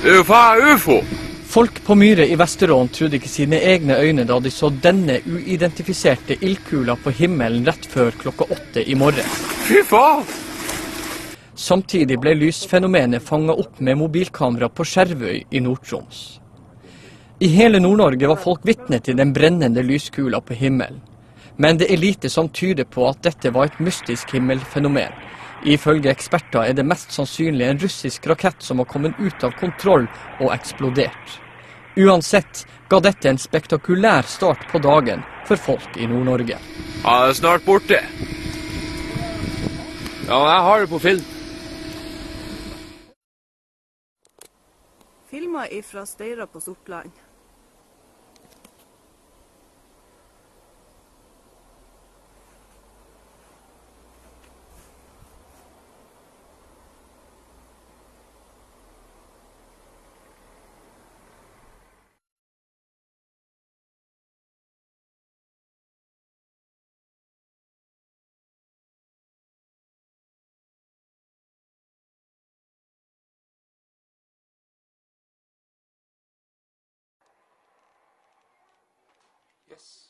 Det er jo faen ufo! Folk på Myre i Vesterålen trodde ikke sine egne øyne da de så denne uidentifiserte ildkula på himmelen rett før klokka åtte i morges. Fy faen! Samtidig ble lysfenomenet fanga opp med mobilkamera på Skjervøy i Nord-Troms. I hele Nord-Norge var folk vitne til den brennende lyskula på himmelen. Men det er lite som tyder på at dette var et mystisk himmelfenomen. Ifølge eksperter er det mest sannsynlig en russisk rakett som har kommet ut av kontroll og eksplodert. Uansett ga dette en spektakulær start på dagen for folk i Nord-Norge. Ja, det er snart borte. Ja, jeg har det på film. Filmer ifra Steira på Sortland. Yes.